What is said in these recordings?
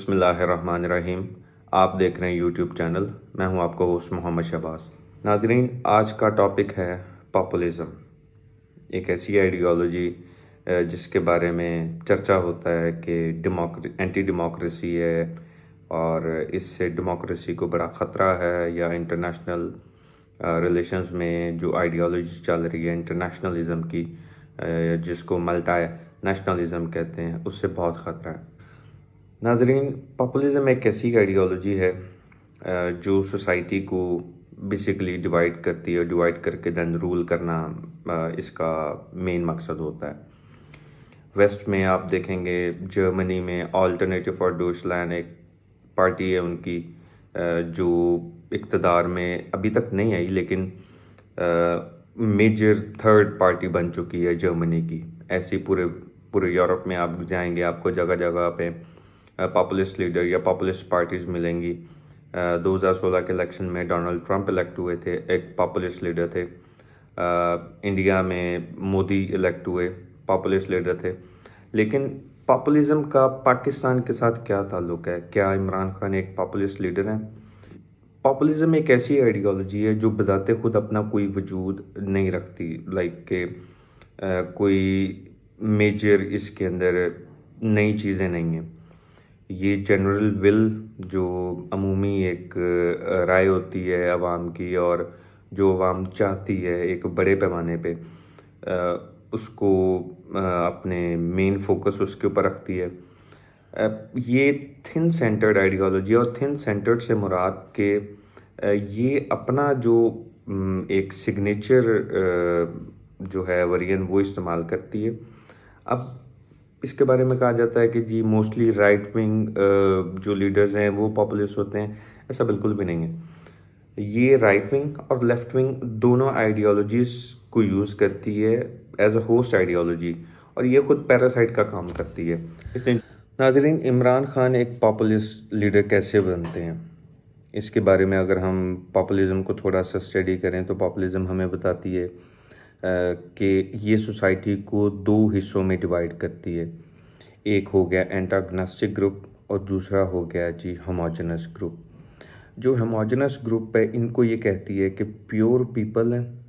बिसमीम आप देख रहे हैं यूट्यूब चैनल। मैं हूँ आपका होस्ट मोहम्मद शहबाज नाजरीन, आज का टॉपिक है पॉपुलिज्म एक ऐसी आइडियोलॉजी जिसके बारे में चर्चा होता है कि डेमोक्रे एंटी डेमोक्रेसी है और इससे डेमोक्रेसी को बड़ा ख़तरा है या इंटरनेशनल रिलेशंस में जो आइडियोलॉजी चल रही है इंटरनेशनलिज्म की जिसको मल्टा नेशनलिज़म कहते हैं, उससे बहुत ख़तरा है। नाजरीन पॉपुलिज्म एक ऐसी आइडियोलॉजी है जो सोसाइटी को बेसिकली डिवाइड करती है और डिवाइड करके देन रूल करना इसका मेन मकसद होता है। वेस्ट में आप देखेंगे जर्मनी में अल्टरनेटिव फॉर डोशलैंड एक पार्टी है उनकी जो इकतदार में अभी तक नहीं आई, लेकिन मेजर थर्ड पार्टी बन चुकी है जर्मनी की। ऐसी पूरे पूरे यूरोप में आप जाएँगे, आपको जगह जगह पे पॉपुलिस्ट लीडर या पॉपुलिस्ट पार्टीज़ मिलेंगी। दो हज़ार सोलह के इलेक्शन में डोनाल्ड ट्रंप इलेक्ट हुए थे एक पॉपुलिस्ट लीडर थे। इंडिया में मोदी इलेक्ट हुए पॉपुलिस्ट लीडर थे। लेकिन पॉपुलिज्म का पाकिस्तान के साथ क्या ताल्लुक है? क्या इमरान खान एक पॉपुलिस्ट लीडर हैं? पॉपुलिज्म एक ऐसी आइडियोलॉजी है जो बजाते खुद अपना कोई वजूद नहीं रखती। लाइक के आ, कोई मेजर इसके अंदर नई चीज़ें नहीं हैं। ये जनरल विल जो अमूमी एक राय होती है आवाम की और जो आवाम चाहती है एक बड़े पैमाने पे उसको अपने मेन फोकस उसके ऊपर रखती है। ये थिन सेंटर्ड आइडियोलॉजी और थिन सेंटर्ड से मुराद के ये अपना जो एक सिग्नेचर जो है वरियन वो इस्तेमाल करती है। अब इसके बारे में कहा जाता है कि जी मोस्टली राइट विंग जो लीडर्स हैं, वो पॉपुलिस्ट होते हैं, ऐसा बिल्कुल भी नहीं है। ये राइट विंग और लेफ़्ट विंग दोनों आइडियोलॉजीज को यूज़ करती है एज अ होस्ट आइडियोलॉजी और ये खुद पैरासाइट का काम करती है। इसलिए नाजरीन, इमरान खान एक पॉपुलिस्ट लीडर कैसे बनते हैं? इसके बारे में अगर हम पॉपुलिज्म को थोड़ा सा स्टडी करें तो पॉपुलिज्म हमें बताती है कि ये सोसाइटी को दो हिस्सों में डिवाइड करती है। एक हो गया एंटागनास्टिक ग्रुप और दूसरा हो गया जी होमोजनस ग्रुप जो होमोजनस ग्रुप है, इनको ये कहती है कि प्योर पीपल हैं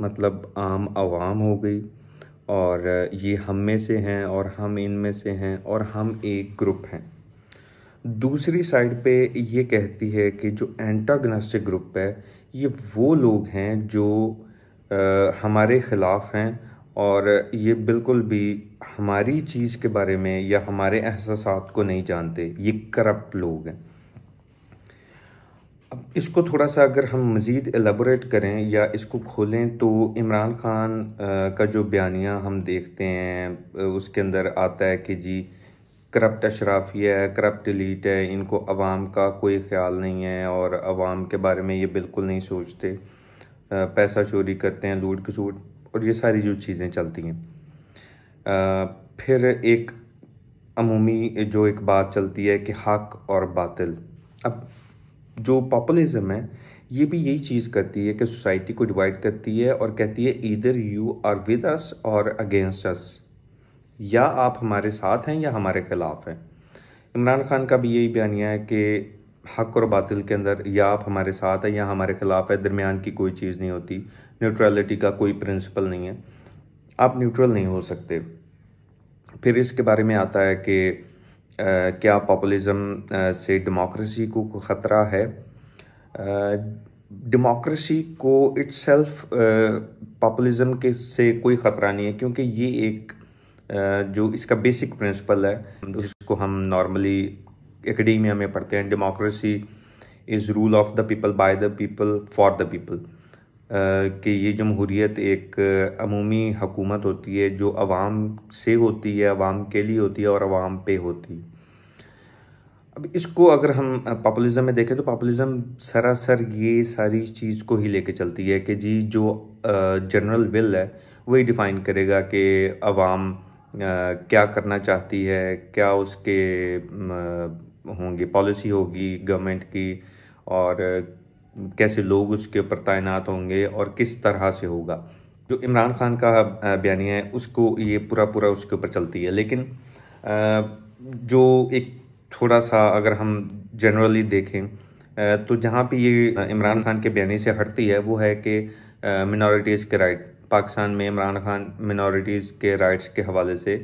मतलब आम आवाम हो गई और ये हम में से हैं और हम इनमें से हैं और हम एक ग्रुप हैं। दूसरी साइड पे ये कहती है कि जो एंटागनास्टिक ग्रुप है, ये वो लोग हैं जो हमारे ख़िलाफ़ हैं और ये बिल्कुल भी हमारी चीज़ के बारे में या हमारे एहसास को नहीं जानते। ये करप्ट लोग हैं। अब इसको थोड़ा सा अगर हम मज़ीद एलेबोरेट करें या इसको खोलें तो इमरान खान का जो बयानिया हम देखते हैं उसके अंदर आता है कि जी, करप्ट अशराफिया है करप्ट लीट है, इनको आवाम का कोई ख्याल नहीं है और आवाम के बारे में ये बिल्कुल नहीं सोचते। पैसा चोरी करते हैं, लूट खसूट, और ये सारी जो चीज़ें चलती हैं। फिर एक अमूमी जो एक बात चलती है कि हक और बातिल। अब जो पॉपुलिज्म है, ये भी यही चीज़ करती है कि सोसाइटी को डिवाइड करती है और कहती है इधर यू आर विद अस और अगेंस्ट अस या आप हमारे साथ हैं या हमारे ख़िलाफ़ हैं। इमरान खान का भी यही बयानिया है कि हक और बातिल के अंदर या आप हमारे साथ हैं या हमारे ख़िलाफ़ है, दरमियान की कोई चीज़ नहीं होती। न्यूट्रलिटी का कोई प्रिंसिपल नहीं है। आप न्यूट्रल नहीं हो सकते। फिर इसके बारे में आता है कि क्या पॉपुलिज्म से डेमोक्रेसी को ख़तरा है? डेमोक्रेसी को इट्स सेल्फ पॉपुलिज्म के से कोई ख़तरा नहीं है, क्योंकि ये एक जो इसका बेसिक प्रिंसिपल है, जिसको हम नॉर्मली एकेडेमिया में पढ़ते हैं democracy is rule of the people by the people for the people कि ये जमहूरीत एक अमूमी हकूमत होती है जो आवाम से होती है आवाम के लिए होती है और आवाम पे होती है अब इसको अगर हम पॉपुलिज्म में देखें तो पॉपुलिज्म सरासर ये सारी चीज़ को ही लेके चलती है कि जी जो जनरल विल है वही डिफ़ाइन करेगा कि आवाम क्या करना चाहती है क्या उसके होंगी पॉलिसी होगी गवर्नमेंट की और कैसे लोग उसके ऊपर तैनात होंगे और किस तरह से होगा। जो इमरान खान का बयानी है, उसको ये पूरा पूरा उसके ऊपर चलती है। लेकिन जो एक थोड़ा सा अगर हम जनरली देखें तो जहाँ पे ये इमरान खान के बयानी से हटती है, वो है कि मिनॉरिटीज़ के राइट पाकिस्तान में इमरान खान मिनॉरिटीज़ के राइट्स के हवाले से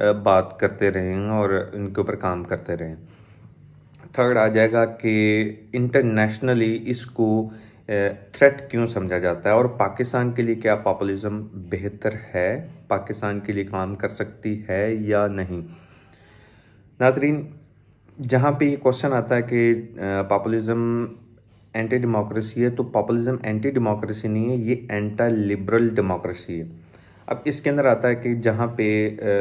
बात करते रहें और इनके ऊपर काम करते रहे। थर्ड आ जाएगा कि इंटरनेशनली इसको थ्रेट क्यों समझा जाता है? और पाकिस्तान के लिए क्या पॉपुलिज्म बेहतर है? पाकिस्तान के लिए काम कर सकती है या नहीं? नाजरीन, जहाँ पे ये क्वेश्चन आता है कि पॉपुलिज्म एंटी डेमोक्रेसी है तो पॉपुलिज्म एंटी डेमोक्रेसी नहीं है, ये एंटा लिबरल डेमोक्रेसी है। अब इसके अंदर आता है कि जहाँ पे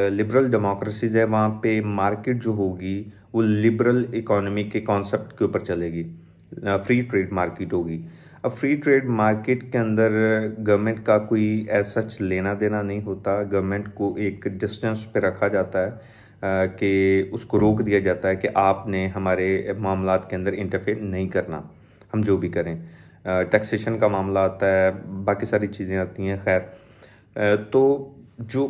लिबरल डेमोक्रेसीज है, वहाँ पे मार्केट जो होगी, वो लिबरल इकोनॉमी के कॉन्सेप्ट के ऊपर चलेगी। फ्री ट्रेड मार्केट होगी। अब फ्री ट्रेड मार्केट के अंदर गवर्नमेंट का कोई ऐसा सच लेना देना नहीं होता। गवर्नमेंट को एक डिस्टेंस पे रखा जाता है कि उसको रोक दिया जाता है कि आपने हमारे मामला के अंदर इंटरफेयर नहीं करना, हम जो भी करें। टैक्सेशन का मामला आता है, बाकी सारी चीज़ें आती हैं, खैर। तो जो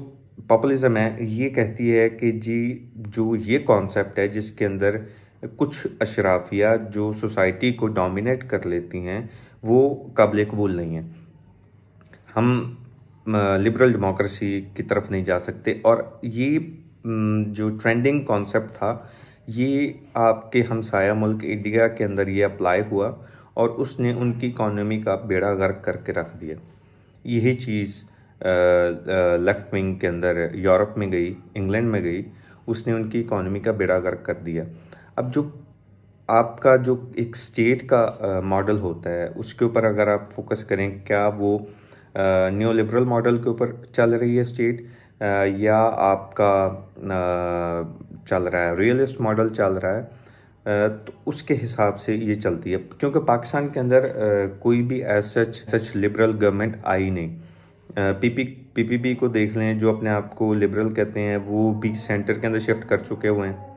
पॉपुलिज्म है, ये कहती है कि जी, जो ये कॉन्सेप्ट है, जिसके अंदर कुछ अशराफिया जो सोसाइटी को डोमिनेट कर लेती हैं, वो काबिल कबूल नहीं है। हम लिबरल डेमोक्रेसी की तरफ़ नहीं जा सकते और ये जो ट्रेंडिंग कॉन्सेप्ट था, ये आपके हमसाया मुल्क इंडिया के अंदर ये अप्लाई हुआ और उसने उनकी इकॉनमी का बेड़ा गर्क करके रख दिया। यही चीज़ लेफ़्ट विंग के अंदर, यूरोप में गई, इंग्लैंड में गई, उसने उनकी इकॉनमी का बेड़ा गर्क कर दिया। अब जो आपका जो एक स्टेट का मॉडल होता है, उसके ऊपर अगर आप फोकस करें, क्या वो न्यू लिबरल मॉडल के ऊपर चल रही है स्टेट या आपका चल रहा है रियलिस्ट मॉडल चल रहा है तो उसके हिसाब से ये चलती है। क्योंकि पाकिस्तान के अंदर कोई भी as such such liberal government आई नहीं। पीपी पीपीपी को देख लें, जो अपने आप को लिबरल कहते हैं, वो भी सेंटर के अंदर शिफ्ट कर चुके हुए हैं।